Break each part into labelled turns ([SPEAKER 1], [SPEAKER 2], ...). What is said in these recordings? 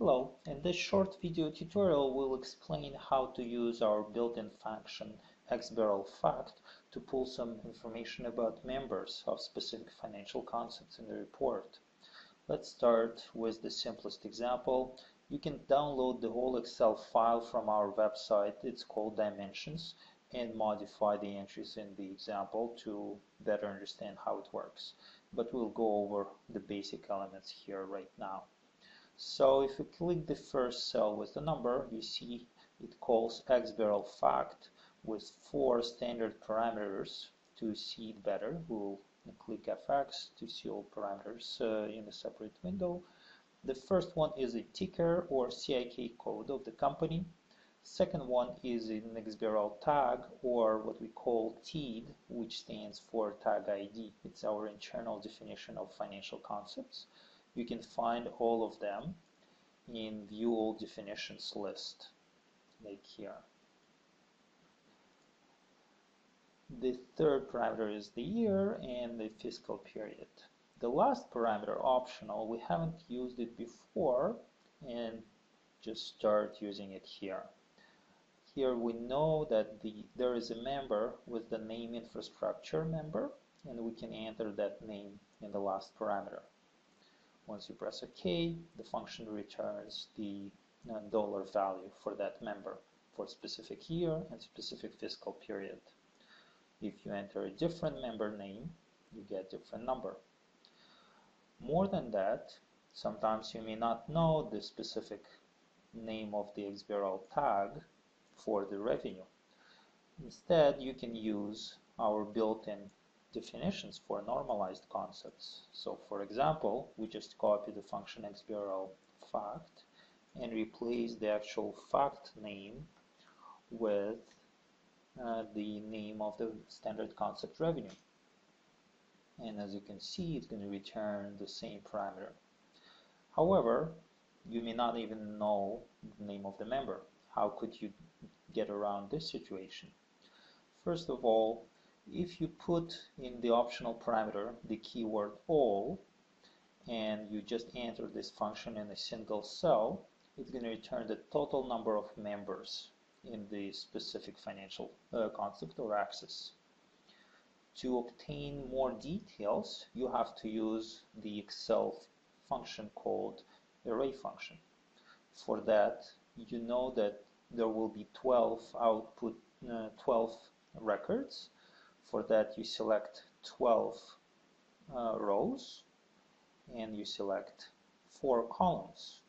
[SPEAKER 1] Hello, in this short video tutorial we'll explain how to use our built-in function XBRLFact to pull some information about members of specific financial concepts in the report. Let's start with the simplest example. You can download the whole Excel file from our website, it's called Dimensions, and modify the entries in the example to better understand how it works. But we'll go over the basic elements here right now. So if you click the first cell with the number, you see it calls XBRLFact with four standard parameters to see it better. We'll click FX to see all parameters uh, in a separate window. The first one is a ticker or CIK code of the company. Second one is an XBRL tag or what we call TEED, which stands for tag ID. It's our internal definition of financial concepts you can find all of them in view all definitions list like here. The third parameter is the year and the fiscal period. The last parameter optional we haven't used it before and just start using it here. Here we know that the there is a member with the name infrastructure member and we can enter that name in the last parameter once you press OK, the function returns the uh, dollar value for that member for specific year and specific fiscal period. If you enter a different member name, you get different number. More than that, sometimes you may not know the specific name of the XBRL tag for the revenue. Instead, you can use our built-in definitions for normalized concepts. So for example, we just copy the function xbarrel fact and replace the actual fact name with uh, the name of the standard concept revenue. And as you can see, it's going to return the same parameter. However, you may not even know the name of the member. How could you get around this situation? First of all, if you put in the optional parameter the keyword all and you just enter this function in a single cell, it's going to return the total number of members in the specific financial uh, concept or axis. To obtain more details, you have to use the Excel function called array function. For that, you know that there will be 12 output, uh, 12 records for that you select 12 uh, rows and you select four columns.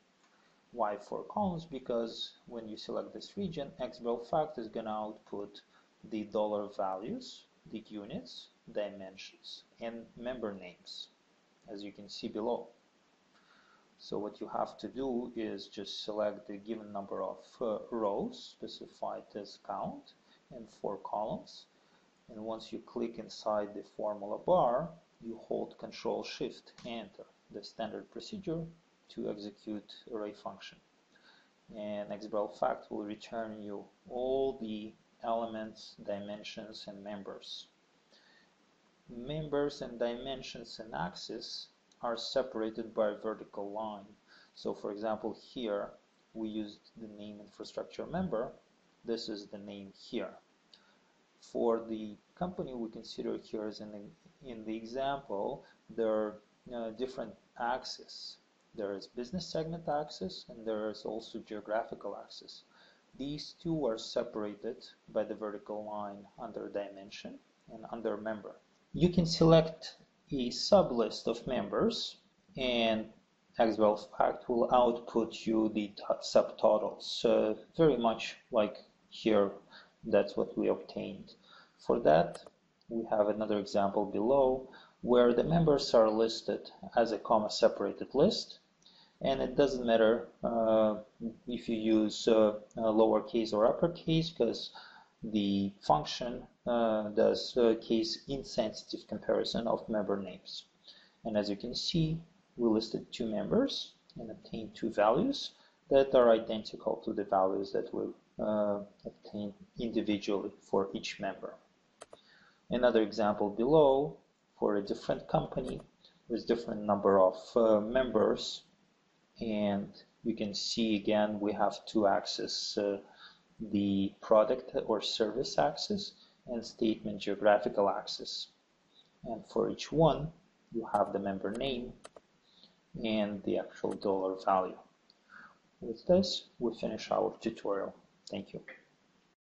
[SPEAKER 1] Why four columns? Because when you select this region, XBRLFact is going to output the dollar values, the units, dimensions, and member names, as you can see below. So what you have to do is just select the given number of uh, rows specified as count and four columns and once you click inside the formula bar you hold control shift enter the standard procedure to execute array function. And XBRLFact will return you all the elements dimensions and members. Members and dimensions and axis are separated by a vertical line. So for example here we used the name infrastructure member. This is the name here for the company we consider here as in the, in the example, there are uh, different axes. There is business segment axis and there is also geographical axis. These two are separated by the vertical line under dimension and under member. You can select a sublist of members and XBRLFact will output you the subtotals, uh, very much like here that's what we obtained. For that, we have another example below where the members are listed as a comma separated list and it doesn't matter uh, if you use uh, lowercase or uppercase because the function uh, does case insensitive comparison of member names and as you can see we listed two members and obtained two values that are identical to the values that we uh, obtained individually for each member. Another example below for a different company with different number of uh, members and you can see again we have two axes, uh, the product or service axis and statement geographical axis. And for each one, you have the member name and the actual dollar value. With this, we finish our tutorial. Thank you.